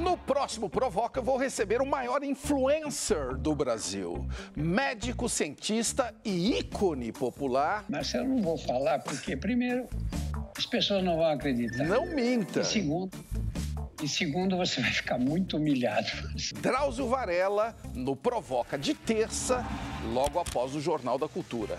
No próximo Provoca, eu vou receber o maior influencer do Brasil. Médico, cientista e ícone popular. Mas eu não vou falar porque, primeiro, as pessoas não vão acreditar. Não minta. E segundo, e segundo, você vai ficar muito humilhado. Drauzio Varela no Provoca de terça, logo após o Jornal da Cultura.